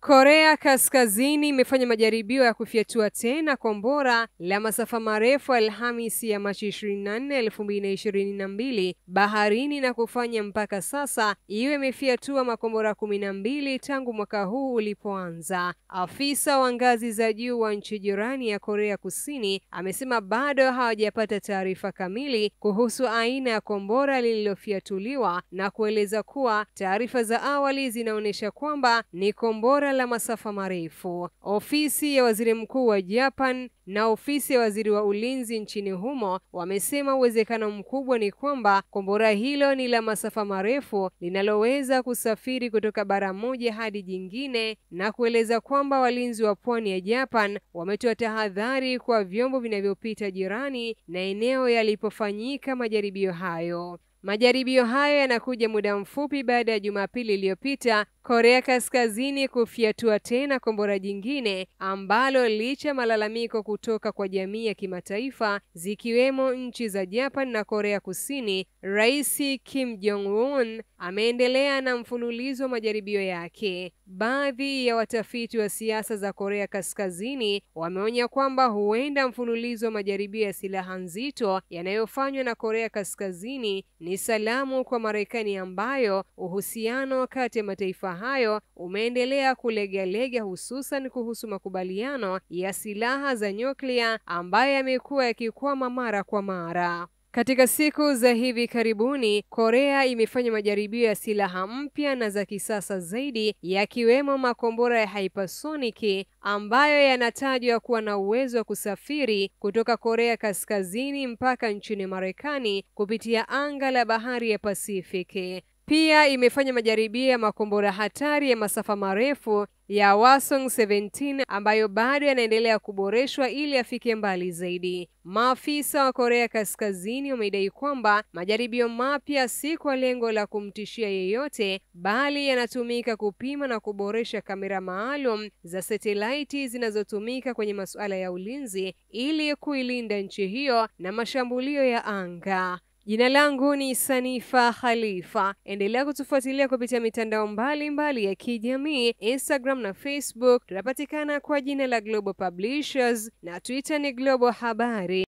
Korea Kaskazini imefanya majaribio ya kufyatua tena kombora la masafa marefu Alhamisi ya Machi 24, 2022 baharini na kufanya mpaka sasa iwe imefyatua makombora kumi na mbili tangu mwaka huu ulipoanza. Afisa wa ngazi za juu wa nchi jirani ya Korea Kusini amesema bado hawajapata taarifa kamili kuhusu aina ya kombora lililofyatuliwa na kueleza kuwa taarifa za awali zinaonyesha kwamba ni kombora la masafa marefu. Ofisi ya waziri mkuu wa Japan na ofisi ya waziri wa ulinzi nchini humo wamesema uwezekano mkubwa ni kwamba kombora hilo ni la masafa marefu linaloweza kusafiri kutoka bara moja hadi jingine, na kueleza kwamba walinzi wa pwani ya Japan wametoa tahadhari kwa vyombo vinavyopita jirani na eneo yalipofanyika majaribio hayo. Majaribio hayo yanakuja muda mfupi baada ya Jumapili iliyopita Korea Kaskazini kufyatua tena kombora jingine ambalo licha malalamiko kutoka kwa jamii ya kimataifa zikiwemo nchi za Japan na Korea Kusini, Rais Kim Jong Un ameendelea na mfululizo wa majaribio yake. Baadhi ya watafiti wa siasa za Korea Kaskazini wameonya kwamba huenda mfululizo wa majaribio ya silaha nzito yanayofanywa na Korea Kaskazini ni salamu kwa Marekani ambayo uhusiano kati ya mataifa hayo umeendelea kulegalega hususan kuhusu makubaliano ya silaha za nyuklia ambayo yamekuwa yakikwama mara kwa mara. Katika siku za hivi karibuni, Korea imefanya majaribio ya silaha mpya na za kisasa zaidi yakiwemo makombora ya hypersonic ambayo yanatajwa kuwa na uwezo wa kusafiri kutoka Korea Kaskazini mpaka nchini Marekani kupitia anga la bahari ya Pasifiki. Pia imefanya majaribio ya makombora hatari ya masafa marefu ya Wasong 17 ambayo bado yanaendelea kuboreshwa ili afike mbali zaidi. Maafisa wa Korea Kaskazini wamedai kwamba majaribio mapya si kwa lengo la kumtishia yeyote, bali yanatumika kupima na kuboresha kamera maalum za satelaiti zinazotumika kwenye masuala ya ulinzi ili kuilinda nchi hiyo na mashambulio ya anga. Jina langu ni Sanifa Khalifa. Endelea kutufuatilia kupitia mitandao mbalimbali mbali ya kijamii, Instagram na Facebook. Tunapatikana kwa jina la Global Publishers na Twitter ni Global Habari.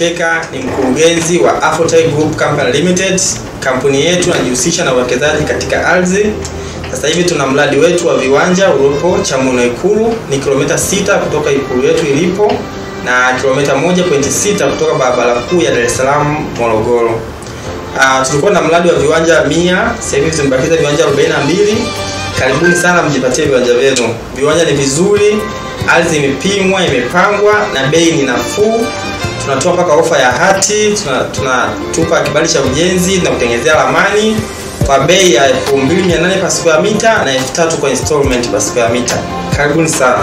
Makeka ni mkurugenzi wa Afrotel Group Company Limited. Kampuni yetu inajihusisha na uwekezaji katika ardhi. Sasa hivi tuna mradi wetu wa viwanja uliopo Chamwino Ikulu, ni kilomita sita kutoka ikulu yetu ilipo na kilomita 1.6 kutoka barabara kuu ya Dar es Salaam Morogoro. Uh, tulikuwa na mradi wa viwanja 100, sasa hivi tumebakiza viwanja 42. Karibuni sana mjipatie viwanja vyenu. Viwanja ni vizuri, ardhi imepimwa, imepangwa na bei ni nafuu. Tunatoa mpaka ofa ya hati, tunatupa tuna kibali cha ujenzi na kutengenezea ramani kwa bei ya 2800 kwa siku ya mita na 3000 kwa installment per square meter. Karibuni sana.